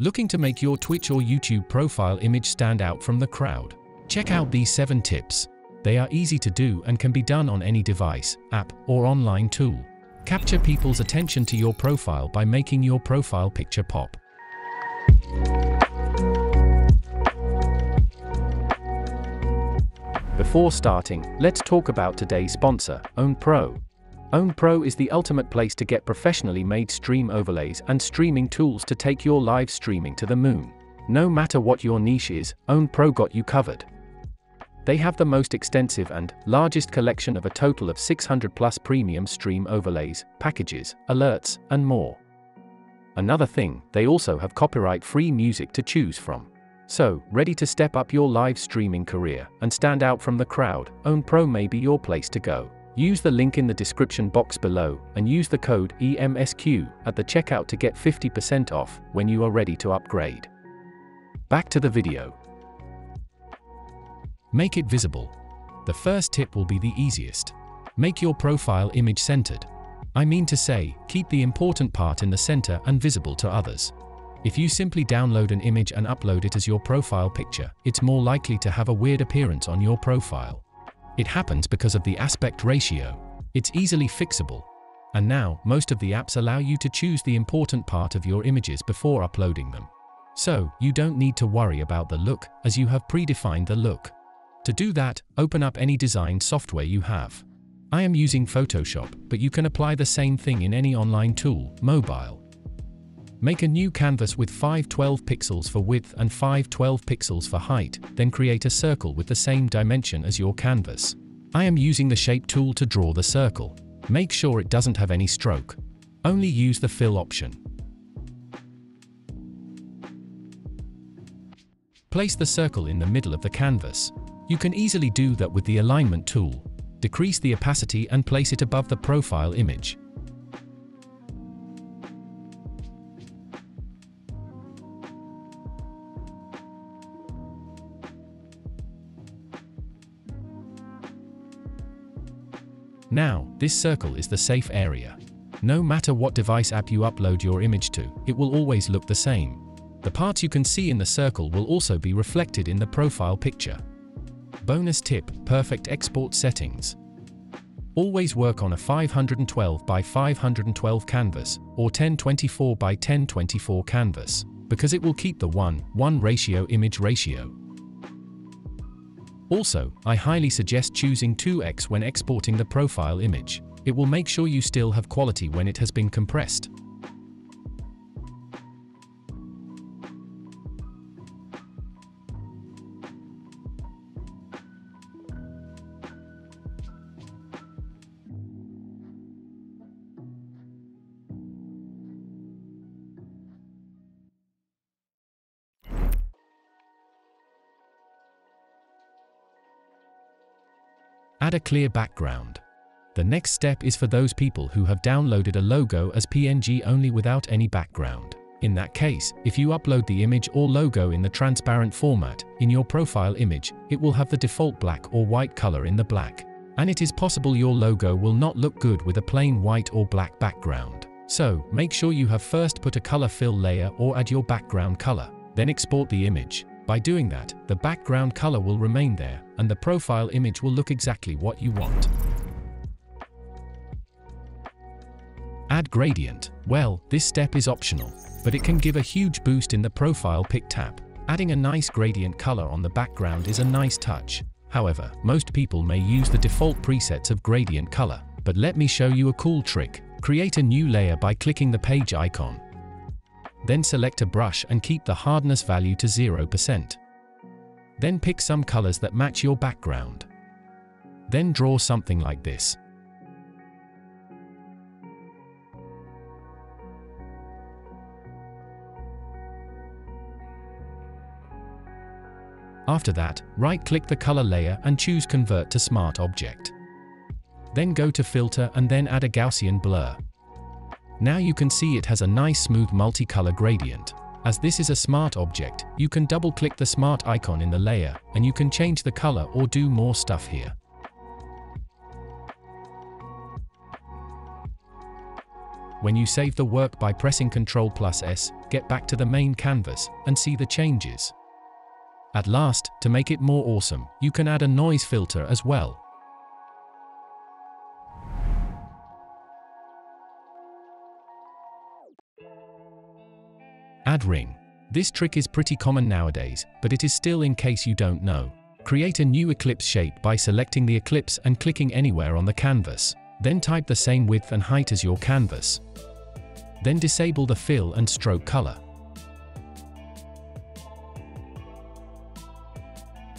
Looking to make your Twitch or YouTube profile image stand out from the crowd? Check out these 7 tips. They are easy to do and can be done on any device, app, or online tool. Capture people's attention to your profile by making your profile picture pop. Before starting, let's talk about today's sponsor, OWN3D Pro. OWN3D Pro is the ultimate place to get professionally made stream overlays and streaming tools to take your live streaming to the moon. No matter what your niche is, OWN3D Pro got you covered. They have the most extensive and largest collection of a total of 600 plus premium stream overlays, packages, alerts, and more. Another thing, they also have copyright free music to choose from. So, ready to step up your live streaming career and stand out from the crowd, OWN3D Pro may be your place to go. Use the link in the description box below and use the code EMSQ at the checkout to get 50% off when you are ready to upgrade. Back to the video. Make it visible. The first tip will be the easiest. Make your profile image centered. I mean to say, keep the important part in the center and visible to others. If you simply download an image and upload it as your profile picture, it's more likely to have a weird appearance on your profile. It happens because of the aspect ratio. It's easily fixable. And now, most of the apps allow you to choose the important part of your images before uploading them. So, you don't need to worry about the look, as you have predefined the look. To do that, open up any design software you have. I am using Photoshop, but you can apply the same thing in any online tool, mobile. Make a new canvas with 512 pixels for width and 512 pixels for height, then create a circle with the same dimension as your canvas. I am using the shape tool to draw the circle. Make sure it doesn't have any stroke. Only use the fill option. Place the circle in the middle of the canvas. You can easily do that with the alignment tool. Decrease the opacity and place it above the profile image. Now, this circle is the safe area. No matter what device app you upload your image to, it will always look the same. The parts you can see in the circle will also be reflected in the profile picture. Bonus tip, perfect export settings. Always work on a 512 by 512 canvas or 1024 by 1024 canvas because it will keep the 1-1 ratio image ratio. Also, I highly suggest choosing 2x when exporting the profile image. It will make sure you still have quality when it has been compressed. Add a clear background. The next step is for those people who have downloaded a logo as PNG only without any background. In that case, if you upload the image or logo in the transparent format, in your profile image, it will have the default black or white color in the black. And it is possible your logo will not look good with a plain white or black background. So, make sure you have first put a color fill layer or add your background color. Then export the image. By doing that, the background color will remain there, and the profile image will look exactly what you want. Add gradient. Well, this step is optional, but it can give a huge boost in the profile pic tab. Adding a nice gradient color on the background is a nice touch. However, most people may use the default presets of gradient color, but let me show you a cool trick. Create a new layer by clicking the page icon. Then select a brush and keep the hardness value to 0%. Then pick some colors that match your background. Then draw something like this. After that, right-click the color layer and choose Convert to Smart Object. Then go to Filter and then add a Gaussian blur. Now you can see it has a nice smooth multicolor gradient. As this is a smart object, you can double-click the smart icon in the layer, and you can change the color or do more stuff here. When you save the work by pressing Ctrl plus S, get back to the main canvas and see the changes. At last, to make it more awesome, you can add a noise filter as well. Add ring. This trick is pretty common nowadays, but it is still in case you don't know. Create a new ellipse shape by selecting the ellipse and clicking anywhere on the canvas. Then type the same width and height as your canvas. Then disable the fill and stroke color.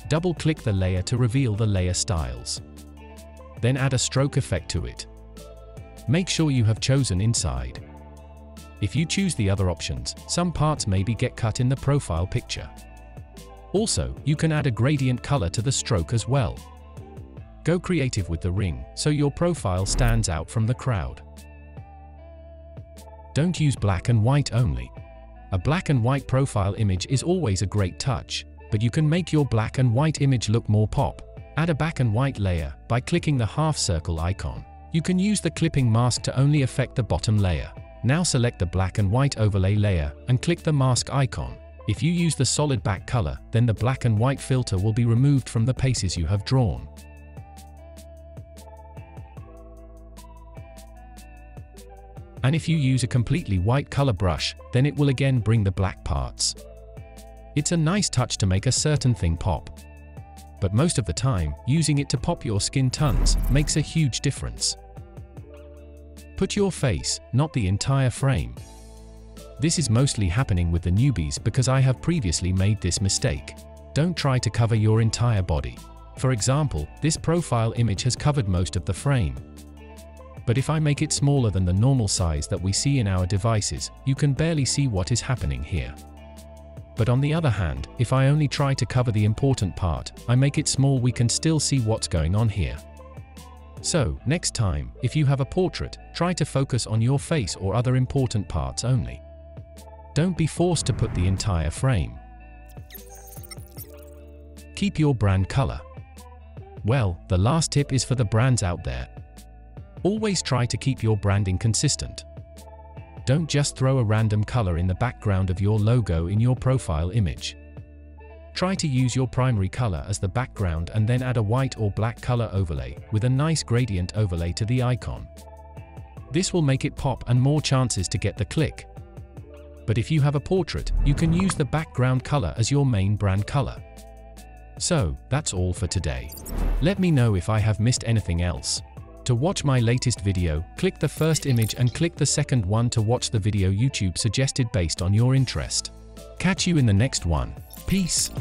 Double-click the layer to reveal the layer styles. Then add a stroke effect to it. Make sure you have chosen inside. If you choose the other options, some parts maybe get cut in the profile picture. Also, you can add a gradient color to the stroke as well. Go creative with the ring, so your profile stands out from the crowd. Don't use black and white only. A black and white profile image is always a great touch, but you can make your black and white image look more pop. Add a black and white layer by clicking the half circle icon. You can use the clipping mask to only affect the bottom layer. Now select the black and white overlay layer and click the mask icon. If you use the solid back color, then the black and white filter will be removed from the paces you have drawn. And if you use a completely white color brush, then it will again bring the black parts. It's a nice touch to make a certain thing pop. But most of the time, using it to pop your skin tons makes a huge difference. Put your face, not the entire frame. This is mostly happening with the newbies because I have previously made this mistake. Don't try to cover your entire body. For example, this profile image has covered most of the frame. But if I make it smaller than the normal size that we see in our devices, you can barely see what is happening here. But on the other hand, if I only try to cover the important part, I make it small we can still see what's going on here. So, next time, if you have a portrait, try to focus on your face or other important parts only. Don't be forced to put the entire frame. Keep your brand color. Well, the last tip is for the brands out there. Always try to keep your branding consistent. Don't just throw a random color in the background of your logo in your profile image. Try to use your primary color as the background and then add a white or black color overlay with a nice gradient overlay to the icon. This will make it pop and more chances to get the click. But if you have a portrait, you can use the background color as your main brand color. So, that's all for today. Let me know if I have missed anything else. To watch my latest video, click the first image and click the second one to watch the video YouTube suggested based on your interest. Catch you in the next one. Peace.